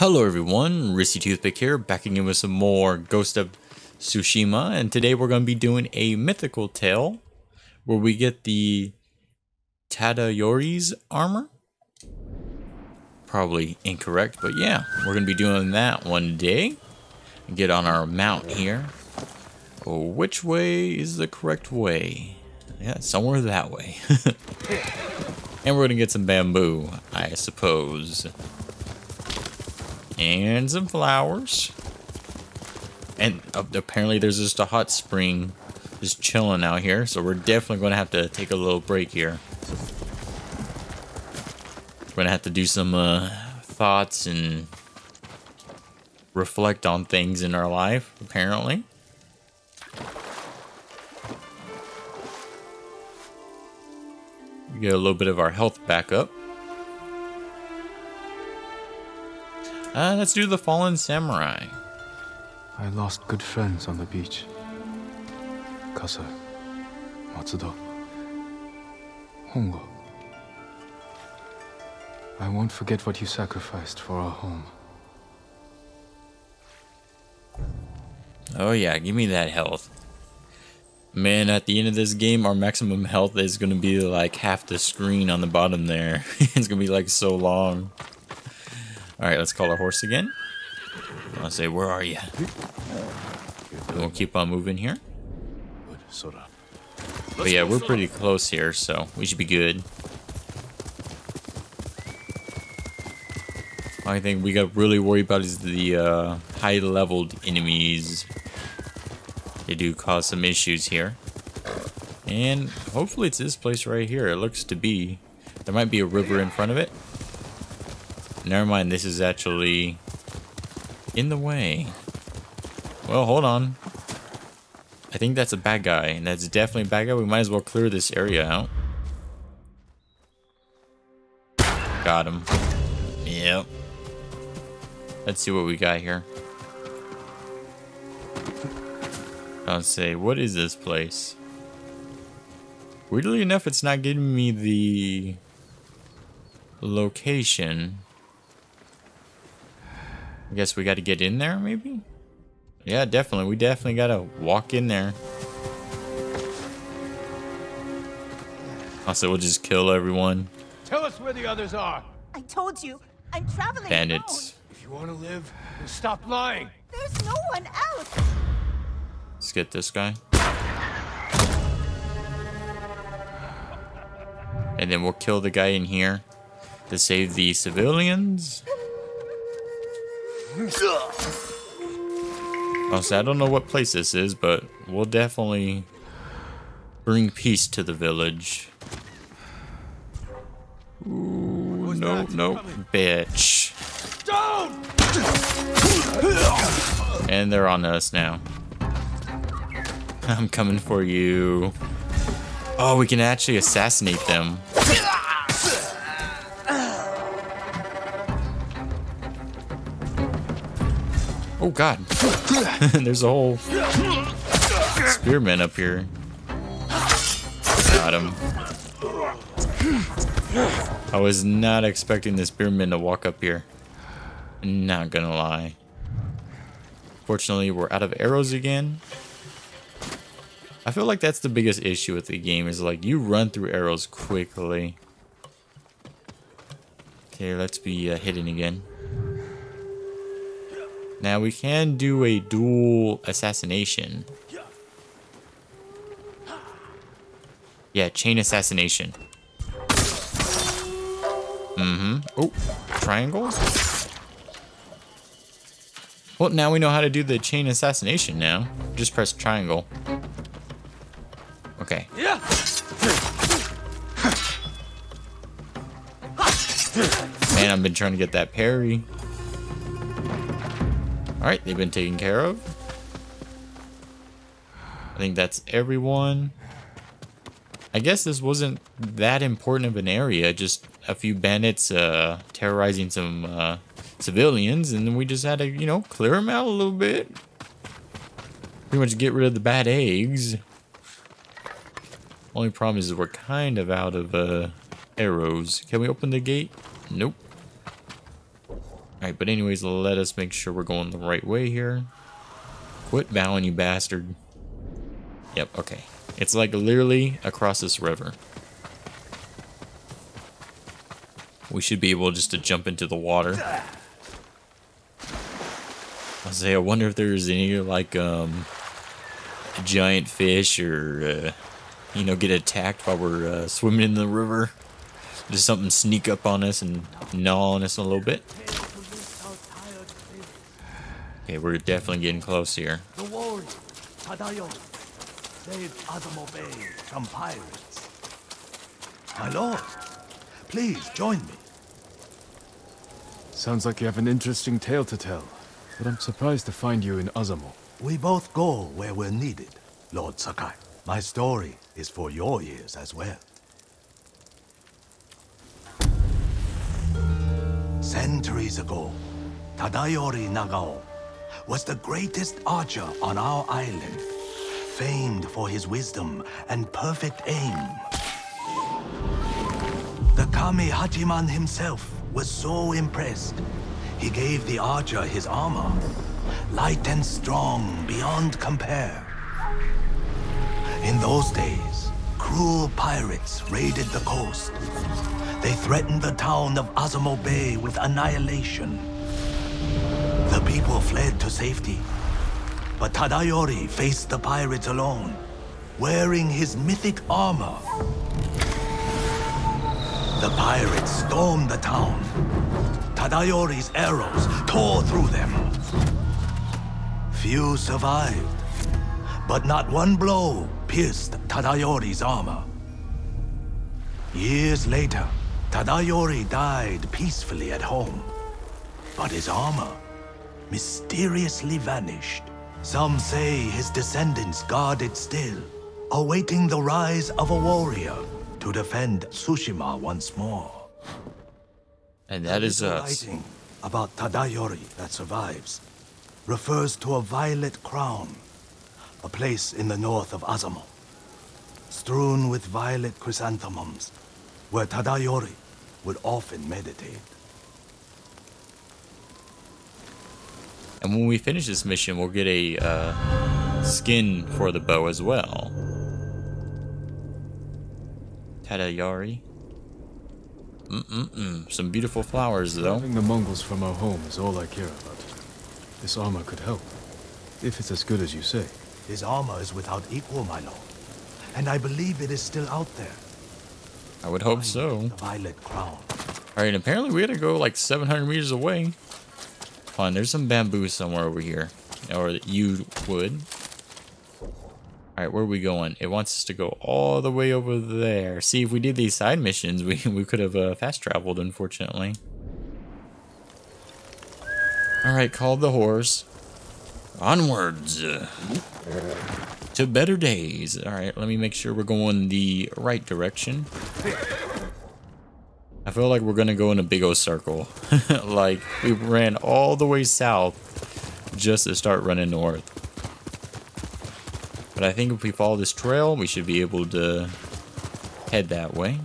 Hello everyone, Risky Toothpick here, backing in with some more Ghost of Tsushima, and today we're going to be doing a mythical tale where we get the Tadayori's armor. Probably incorrect, but yeah, we're going to be doing that one day. Get on our mount here. Oh, which way is the correct way? Yeah, somewhere that way. and we're going to get some bamboo, I suppose. And some flowers. And uh, apparently there's just a hot spring just chilling out here. So we're definitely going to have to take a little break here. We're going to have to do some uh, thoughts and reflect on things in our life, apparently. We get a little bit of our health back up. Uh, let's do the Fallen Samurai. I lost good friends on the beach. Kasa, Matsudo, Hongo. I won't forget what you sacrificed for our home. Oh yeah, give me that health. Man, at the end of this game, our maximum health is going to be like half the screen on the bottom there. it's going to be like so long. Alright, let's call our horse again. I'll say, where are you? we'll keep on moving here. But yeah, we're pretty close here, so we should be good. I think we got really worried about is the uh, high-leveled enemies. They do cause some issues here. And hopefully it's this place right here. It looks to be. There might be a river in front of it. Never mind, this is actually in the way. Well, hold on. I think that's a bad guy, that's definitely a bad guy. We might as well clear this area out. Got him. Yep. Let's see what we got here. I'll say, what is this place? Weirdly enough, it's not giving me the location. I guess we got to get in there, maybe? Yeah, definitely. We definitely got to walk in there. Also, we'll just kill everyone. Tell us where the others are. I told you, I'm traveling Bandits. alone. If you want to live, then stop lying. There's no one else. Let's get this guy. And then we'll kill the guy in here to save the civilians. Also, I don't know what place this is, but we'll definitely bring peace to the village. Ooh, no, no, bitch. Don't! And they're on us now. I'm coming for you. Oh, we can actually assassinate them. Oh god. There's a whole spearman up here. Got him. I was not expecting the spearman to walk up here. Not gonna lie. Fortunately, we're out of arrows again. I feel like that's the biggest issue with the game is like you run through arrows quickly. Okay, let's be uh, hidden again. Now we can do a dual assassination. Yeah, chain assassination. Mm-hmm. Oh, triangle? Well, now we know how to do the chain assassination now. Just press triangle. Okay. Yeah. Man, I've been trying to get that parry. Alright, they've been taken care of. I think that's everyone. I guess this wasn't that important of an area, just a few bandits uh, terrorizing some uh, civilians, and then we just had to, you know, clear them out a little bit. Pretty much get rid of the bad eggs. Only problem is we're kind of out of uh, arrows. Can we open the gate? Nope. Alright, but anyways, let us make sure we're going the right way here. Quit bowing, you bastard. Yep, okay. It's like literally across this river. We should be able just to jump into the water. I say, I wonder if there's any like um giant fish or uh, you know get attacked while we're uh, swimming in the river. Just something sneak up on us and gnaw on us a little bit. Okay, we're definitely getting close here. The warrior, Tadayori, saved Azamo Bay from pirates. My lord, please join me. Sounds like you have an interesting tale to tell. But I'm surprised to find you in Azamo. We both go where we're needed, Lord Sakai. My story is for your ears as well. Centuries ago, Tadayori Nagao was the greatest archer on our island, famed for his wisdom and perfect aim. The Kami Hachiman himself was so impressed, he gave the archer his armor, light and strong beyond compare. In those days, cruel pirates raided the coast. They threatened the town of Azamo Bay with annihilation. Fled to safety, but Tadayori faced the pirates alone, wearing his mythic armor. The pirates stormed the town. Tadayori's arrows tore through them. Few survived, but not one blow pierced Tadayori's armor. Years later, Tadayori died peacefully at home, but his armor mysteriously vanished. Some say his descendants guard it still, awaiting the rise of a warrior to defend Tsushima once more. And that is The us. writing about Tadayori that survives refers to a violet crown, a place in the north of Azamo, strewn with violet chrysanthemums, where Tadayori would often meditate. And when we finish this mission, we'll get a uh, skin for the bow as well. Tadayari. Mm-mm-mm. Some beautiful flowers, though. Driving the Mongols from our home is all I care about. This armor could help. If it's as good as you say. His armor is without equal, my lord, and I believe it is still out there. I would hope so. The violet crown. Alright, apparently we had to go like 700 meters away. Fine, there's some bamboo somewhere over here. Or you would. Alright, where are we going? It wants us to go all the way over there. See, if we did these side missions, we, we could have uh, fast traveled, unfortunately. Alright, call the horse. Onwards. To better days. Alright, let me make sure we're going the right direction. I feel like we're gonna go in a big old circle. like, we ran all the way south just to start running north. But I think if we follow this trail, we should be able to head that way.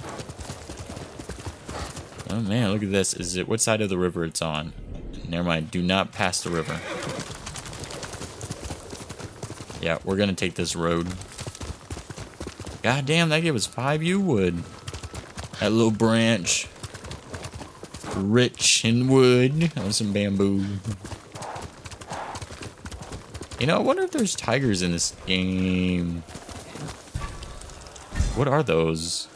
Oh man, look at this. Is it what side of the river it's on? Never mind. Do not pass the river. Yeah, we're gonna take this road. God damn, that gave us five U wood. That little branch. Rich in wood. Oh, some bamboo. You know, I wonder if there's tigers in this game. What are those?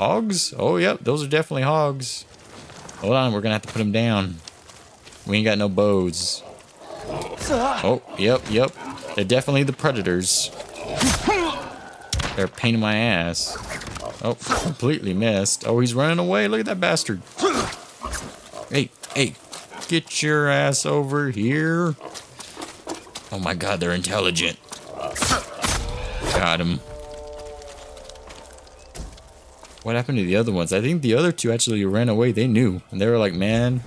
Hogs? Oh, yep, those are definitely hogs. Hold on, we're gonna have to put them down. We ain't got no bows. Oh, yep, yep. They're definitely the predators. They're a pain in my ass. Oh, completely missed. Oh, he's running away. Look at that bastard. Hey, hey, get your ass over here. Oh my god, they're intelligent. Got him. What happened to the other ones? I think the other two actually ran away. They knew. And they were like, man,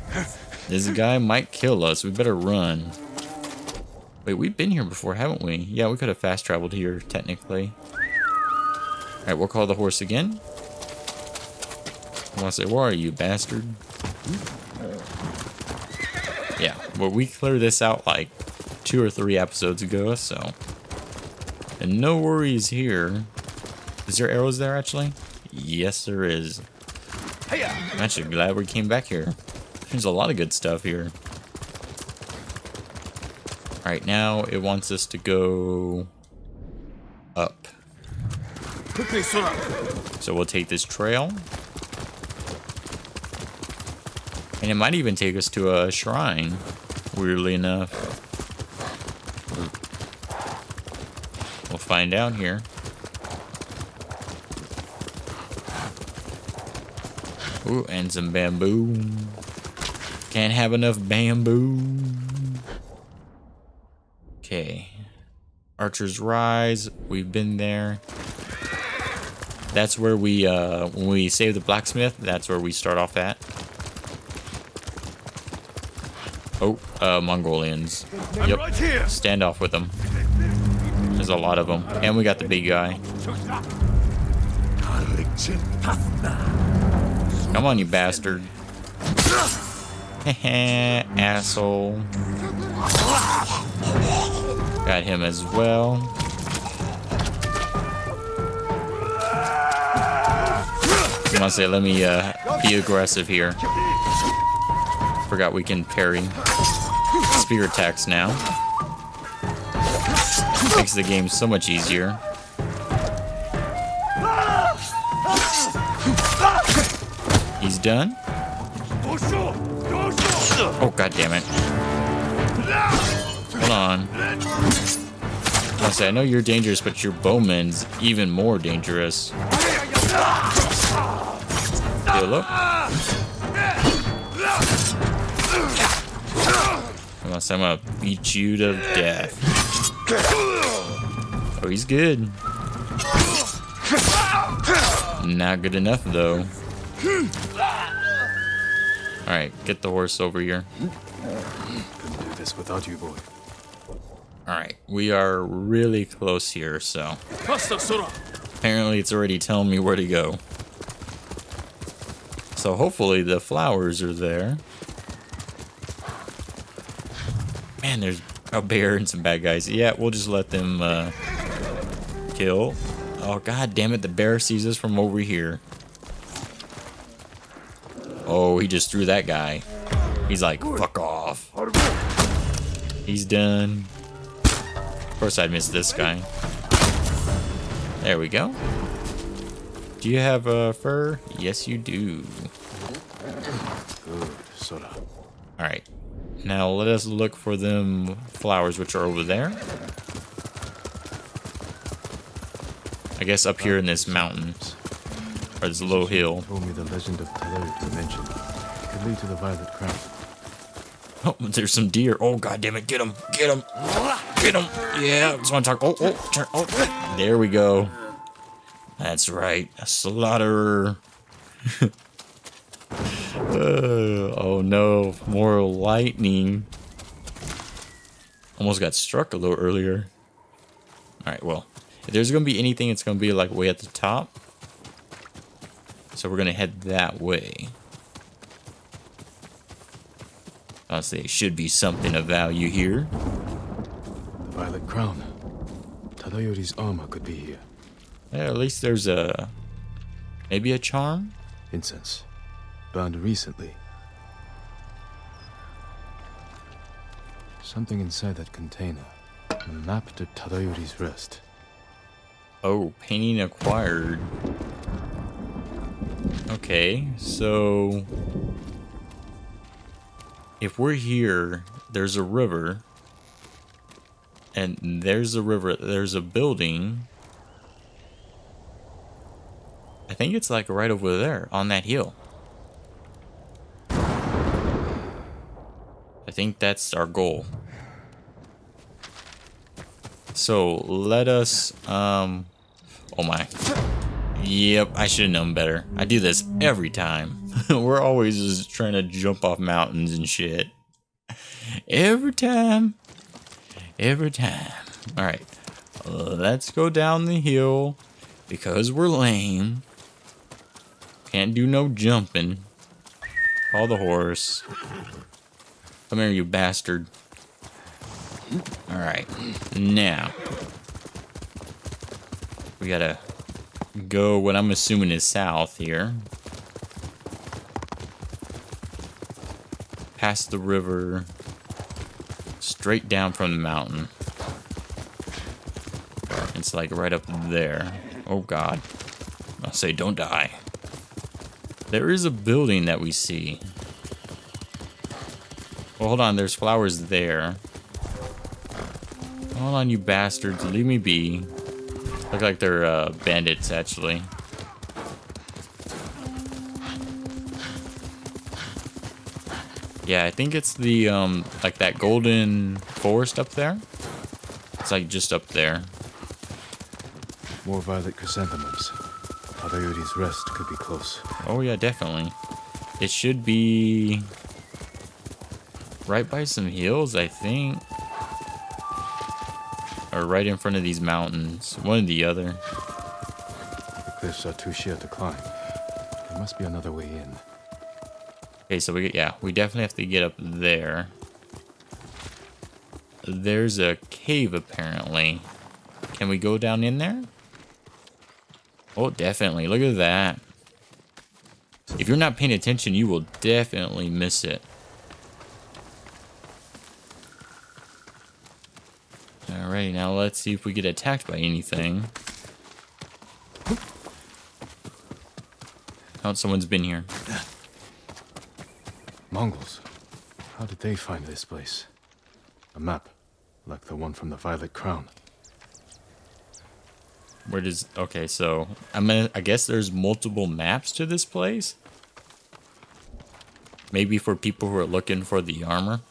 this guy might kill us. We better run. Wait, we've been here before, haven't we? Yeah, we could have fast traveled here, technically. Alright, we'll call the horse again. I want to say, where are you, bastard? Yeah, well, we cleared this out like two or three episodes ago, so. And no worries here. Is there arrows there, actually? Yes, there is. I'm actually glad we came back here. There's a lot of good stuff here. Alright, now it wants us to go! So we'll take this trail. And it might even take us to a shrine, weirdly enough. We'll find out here. Ooh, and some bamboo. Can't have enough bamboo. Okay. Archer's Rise. We've been there. That's where we, uh, when we save the blacksmith, that's where we start off at. Oh, uh, Mongolians. I'm Yep. right! Stand off with them. There's a lot of them. And we got the big guy. Come on, you bastard. Asshole. Got him as well. Gonna say, let me uh, be aggressive here. Forgot we can parry spear attacks now. Makes the game so much easier. He's done. Oh god damn it. Hold on. I say I know you're dangerous, but your bowman's even more dangerous. Yo. Unless I'm gonna beat you to death. Oh, he's good. Not good enough, though. Alright, get the horse over here. Couldn't do this without you, boy. Alright, we are really close here, so. Apparently, it's already telling me where to go. So, hopefully, the flowers are there. Man, there's a bear and some bad guys. Yeah, we'll just let them uh, kill. Oh, god damn it, the bear sees us from over here. Oh, he just threw that guy. He's like, fuck off. He's done. Of course, I missed this guy. There we go. Do you have a fur? Yes, you do. Good, Sora. All right. Now let us look for them flowers which are over there. I guess up here in this mountain or this low hill. Told me the legend of Tadayori you could lead to the Violet Crown. Oh, there's some deer. Oh god damn it! Get them! Get them! Get them! Yeah, that's what I'm talking. Oh, oh, turn. Oh, there we go. That's right, a slaughterer. Uh, oh no, more lightning. Almost got struck a little earlier. Alright, well, if there's gonna be anything, it's gonna be like way at the top. So we're gonna head that way. I'll it should be something of value here. The Violet Crown. Tadayori's armor could be here. Yeah, at least there's a maybe a charm. Incense. Burned recently. Something inside that container. A map to Tadayori's rest. Oh, painting acquired. Okay, so if we're here, there's a river, and there's a river, there's a building. I think it's like right over there on that hill. I think that's our goal. So let us, um, oh my. Yep, I should have known better. I do this every time. We're always just trying to jump off mountains and shit. Every time. Every time. Alright. Let's go down the hill. Because we're lame. Can't do no jumping. Call the horse. Come here, you bastard. Alright. Now. We gotta go what I'm assuming is south here. Past the river. Straight down from the mountain. It's like right up there. Oh god. I'll say don't die. There is a building that we see. Well, hold on. There's flowers there. Hold on, you bastards. Leave me be. Look like they're uh, bandits, actually. Yeah, I think it's the, um, like that golden forest up there. It's like just up there. More violet chrysanthemums. Tadayori's rest could be close. Oh yeah, definitely. It should be right by some hills, I think. Or right in front of these mountains. One or the other. The cliffs are too sheer to climb. There must be another way in. Okay, so we get yeah, we definitely have to get up there. There's a cave apparently. Can we go down in there? Oh, definitely. Look at that. If you're not paying attention, you will definitely miss it. Alright, now let's see if we get attacked by anything. Oh, someone's been here. Mongols. How did they find this place? A map, like the one from the Violet Crown. Where does okay? So I'm gonna. I guess there's multiple maps to this place. Maybe for people who are looking for the armor.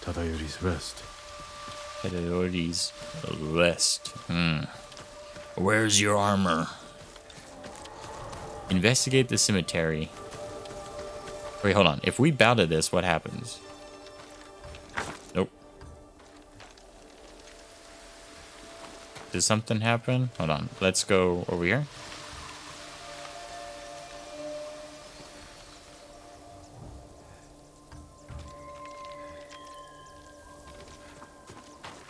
Tadayori's rest. Tadayori's rest. Hmm. Where's your armor? Investigate the cemetery. Wait, hold on. If we bow to this, what happens? Does something happen? Hold on. Let's go over here.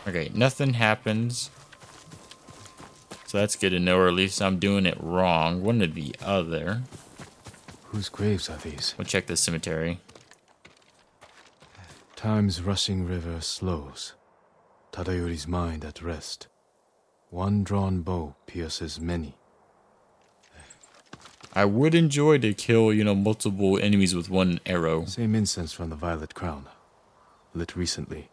Okay, nothing happens. So that's good to know, or at least I'm doing it wrong. One or the other. Whose graves are these? We'll check the cemetery. Time's rushing river slows. Tadayori's mind at rest. One drawn bow pierces many. I would enjoy to kill, you know, multiple enemies with one arrow. Same incense from the Violet Crown. Lit recently.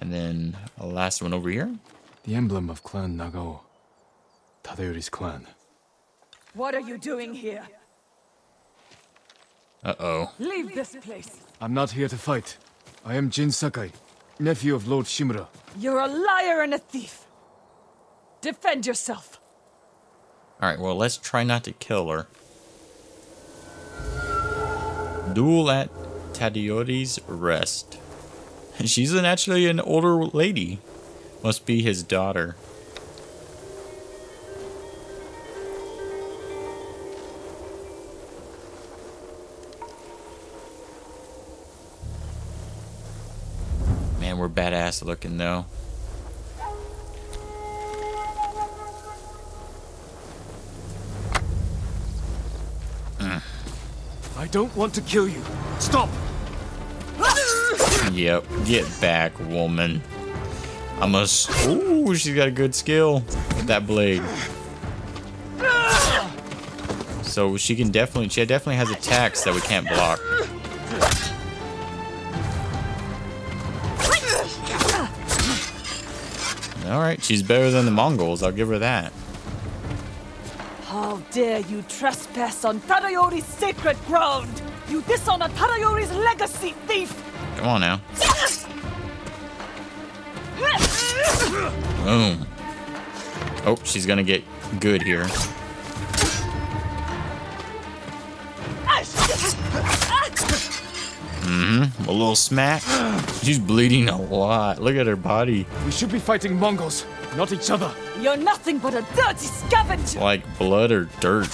And then a last one over here. The emblem of Clan Nagao. Tadayori's clan. What are you doing here? Uh-oh. Leave this place. I'm not here to fight. I am Jin Sakai, nephew of Lord Shimura. You're a liar and a thief. Defend yourself. Alright, well, let's try not to kill her. Duel at Tadayori's Rest. She's an, actually an older lady. Must be his daughter. Badass looking though. I don't want to kill you. Stop! Yep, get back, woman. I must. Ooh, she's got a good skill with that blade. So she can definitely, she definitely has attacks that we can't block. All right, she's better than the Mongols. I'll give her that. How dare you trespass on Tadayori's sacred ground! You dishonor Tadayori's legacy, thief! Come on now. Boom. Oh, she's gonna get good here. Mm-hmm. A little smack. She's bleeding a lot. Look at her body. We should be fighting Mongols, not each other. You're nothing but a dirty scavenger! Like blood or dirt.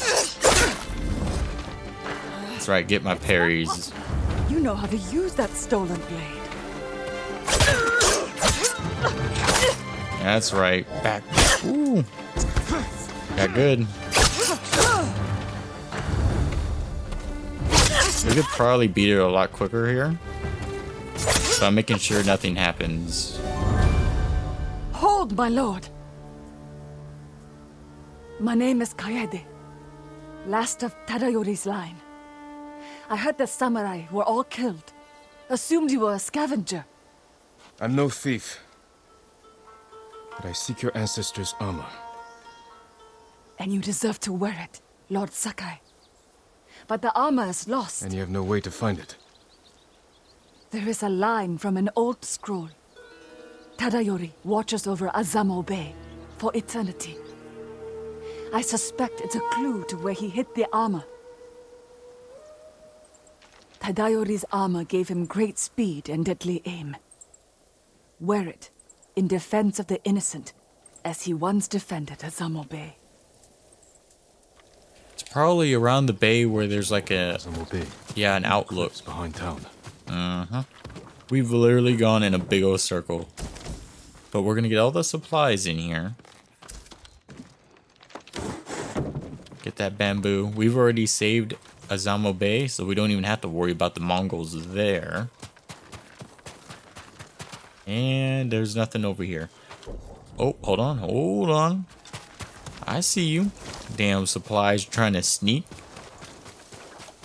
That's right, get my parries. You know how to use that stolen blade. That's right. Back. Ooh. Got good. We could probably beat it a lot quicker here. So I'm making sure nothing happens. Hold, my lord. My name is Kaede, last of Tadayori's line. I heard the samurai were all killed. Assumed you were a scavenger. I'm no thief. But I seek your ancestors' armor. And you deserve to wear it, Lord Sakai. But the armor is lost. And you have no way to find it. There is a line from an old scroll. Tadayori watches over Azamo Bay for eternity. I suspect it's a clue to where he hid the armor. Tadayori's armor gave him great speed and deadly aim. Wear it in defense of the innocent, as he once defended Azamo Bay. Probably around the bay where there's like a yeah an outlook. Behind town. Uh huh. We've literally gone in a big old circle. But we're gonna get all the supplies in here. Get that bamboo. We've already saved Azamo Bay, so we don't even have to worry about the Mongols there. And there's nothing over here. Oh, hold on, hold on. I see you. Damn supplies trying to sneak.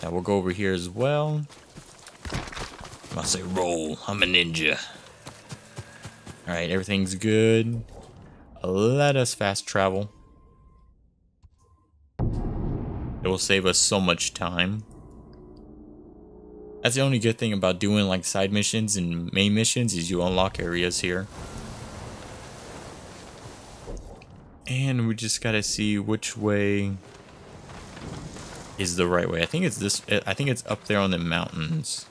Now we'll go over here as well. I say roll. I'm a ninja. Alright, everything's good. Let us fast travel. It will save us so much time. That's the only good thing about doing like side missions and main missions is you unlock areas here. And we just gotta see which way is the right way. I think it's this I think it's up there on the mountains.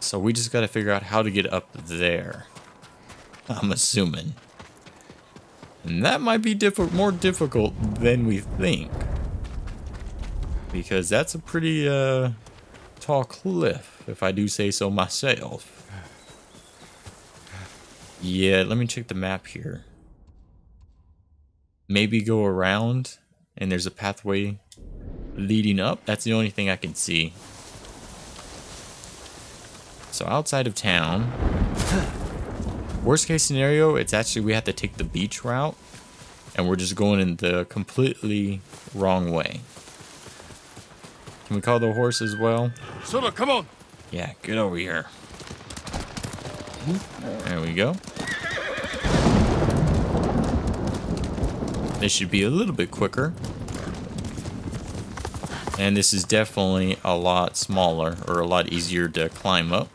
So we just gotta figure out how to get up there. I'm assuming. And that might be diff more difficult than we think. Because that's a pretty uh, tall cliff, if I do say so myself. Yeah, let me check the map here. Maybe go around, and there's a pathway leading up. That's the only thing I can see. So outside of town, worst case scenario, it's actually we have to take the beach route, and we're just going in the completely wrong way. Can we call the horse as well? Sora, come on! Yeah, get over here. There we go. This should be a little bit quicker. And this is definitely a lot smaller or a lot easier to climb up.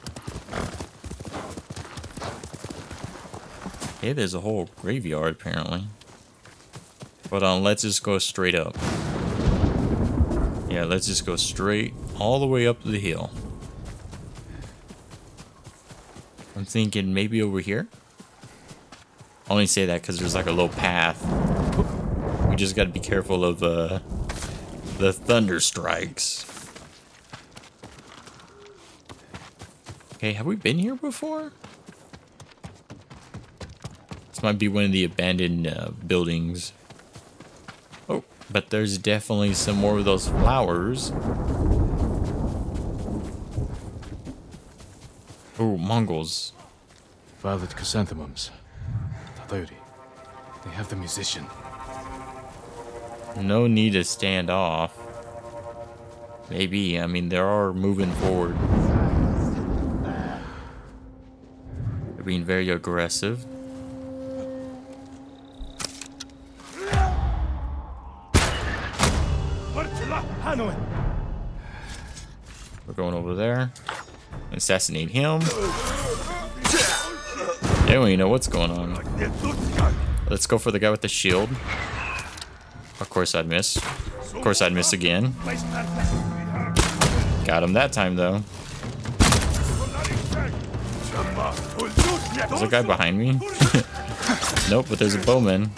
Hey, there's a whole graveyard apparently. But um, let's just go straight up. Yeah, let's just go straight all the way up the hill. I'm thinking maybe over here. I only say that because there's like a little path. We just got to be careful of uh, the thunder strikes. Okay, have we been here before? This might be one of the abandoned uh, buildings. Oh, but there's definitely some more of those flowers. Oh, Mongols. Violet chrysanthemums. Tadayori. They have the musician. No need to stand off. Maybe, I mean, they are moving forward. They're being very aggressive. We're going over there. Assassinate him. They don't even know what's going on. Let's go for the guy with the shield. Of course I'd miss. Of course I'd miss again. Got him that time though. There's a guy behind me. nope, but there's a bowman.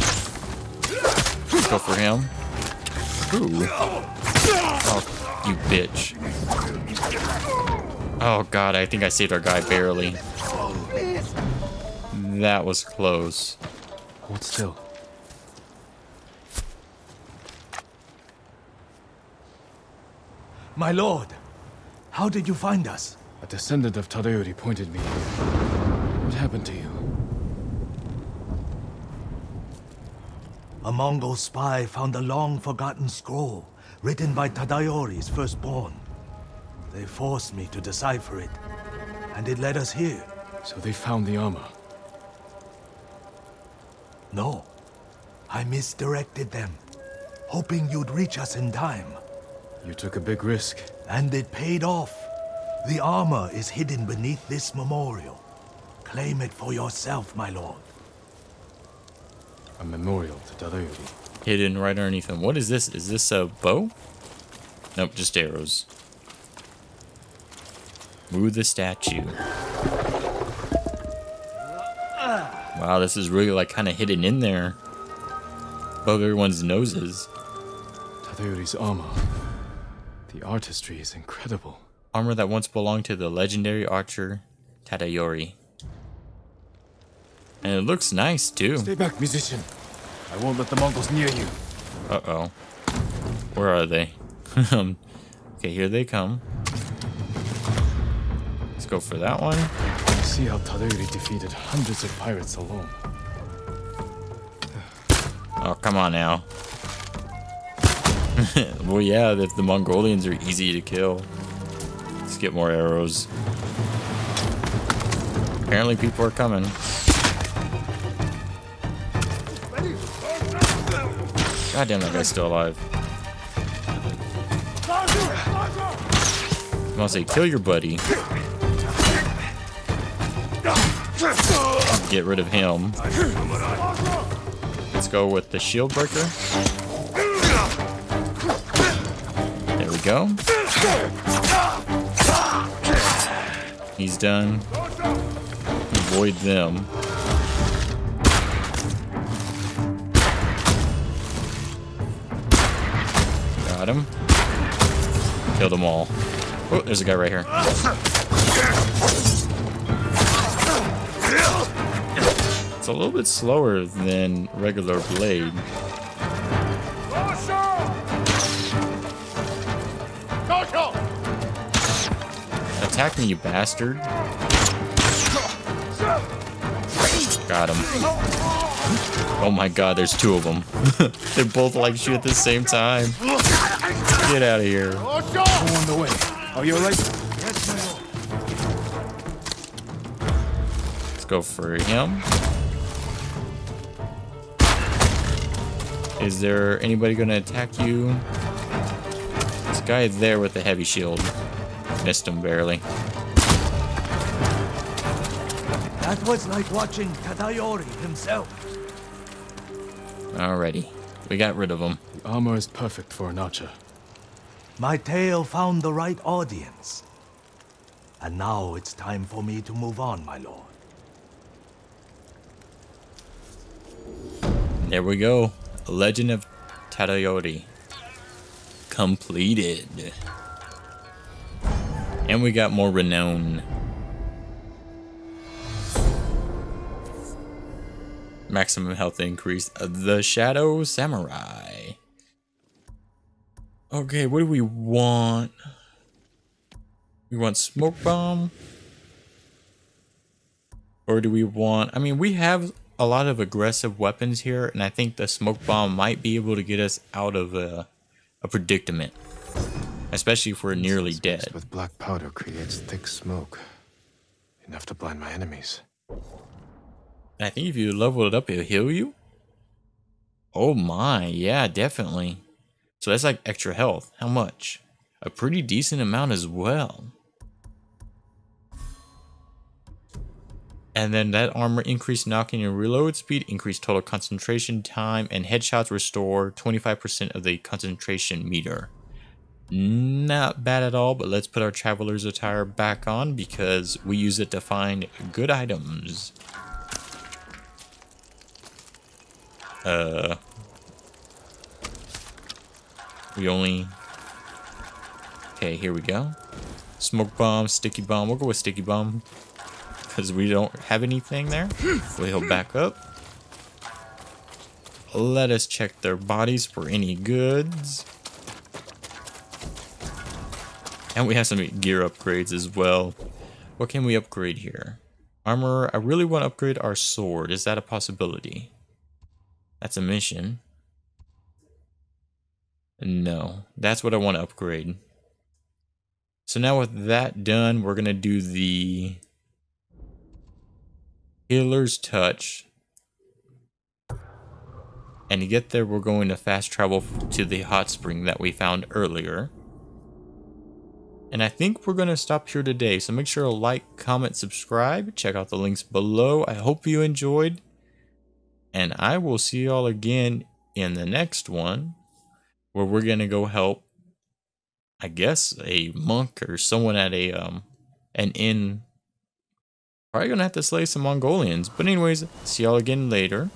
Let's go for him. Ooh. Oh, you bitch. Oh god, I think I saved our guy barely. That was close. Hold still. My lord, how did you find us? A descendant of Tadayori pointed me here. What happened to you? A Mongol spy found a long-forgotten scroll written by Tadayori's firstborn. They forced me to decipher it, and it led us here. So they found the armor. No, I misdirected them, hoping you'd reach us in time. You took a big risk. And it paid off. The armor is hidden beneath this memorial. Claim it for yourself, my lord. A memorial to Tadayori. Hidden right underneath him. What is this? Is this a bow? Nope, just arrows. Move the statue. Wow, this is really like kind of hidden in there. Above everyone's noses. Tadayori's armor. The artistry is incredible. Armor that once belonged to the legendary archer Tadayori. And it looks nice too. Stay back, musician. I won't let the Mongols near you. Uh-oh. Where are they? Um, okay, here they come. Let's go for that one. See how Tadayori defeated hundreds of pirates alone. Oh, come on now. well, yeah, if the Mongolians are easy to kill. Let's get more arrows. Apparently people are coming. God damn, that guy's still alive. I'm gonna say, kill your buddy. Get rid of him. Let's go with the shield breaker. There we go. He's done. Avoid them. Got him. Killed them all. Oh, there's a guy right here. A little bit slower than regular blade. Attack me, you bastard. Got him. Oh my god, there's two of them. They're both like shoot at the same time. Get out of here. On the way. Are you alright? Let's go for him. Is there anybody gonna attack you? This guy is there with the heavy shield. Missed him barely. That was like watching Tadayori himself. Alrighty. We got rid of him. The armor is perfect for an archer. My tale found the right audience. And now it's time for me to move on, my lord. There we go. Legend of Tadayori. Completed. And we got more renown. Maximum health increase. The Shadow Samurai. Okay, what do we want? We want Smoke Bomb? Or do we want... I mean, we have a lot of aggressive weapons here, and I think the Smoke Bomb might be able to get us out of a, a predicament. Especially if we're nearly dead. With black powder creates thick smoke. Enough to blind my enemies. And I think if you level it up, it'll heal you. Oh my, yeah, definitely. So that's like extra health. How much? A pretty decent amount as well. And then that armor increased knocking and reload speed, increased total concentration time, and headshots restore 25% of the concentration meter. Not bad at all, but let's put our traveler's attire back on because we use it to find good items. Uh. We only... Okay, here we go. Smoke bomb, sticky bomb. We'll go with sticky bomb. Because we don't have anything there. We'll back up. Let us check their bodies for any goods. And we have some gear upgrades as well. What can we upgrade here? Armor, I really want to upgrade our sword. Is that a possibility? That's a mission. No, that's what I want to upgrade. So now with that done, we're going to do the Healer's Touch. And to get there, we're going to fast travel to the hot spring that we found earlier. And I think we're going to stop here today. So make sure to like, comment, subscribe. Check out the links below. I hope you enjoyed. And I will see y'all again in the next one. Where we're going to go help, I guess, a monk or someone at a um an inn. Probably to have to slay some Mongolians. But anyways, see y'all again later.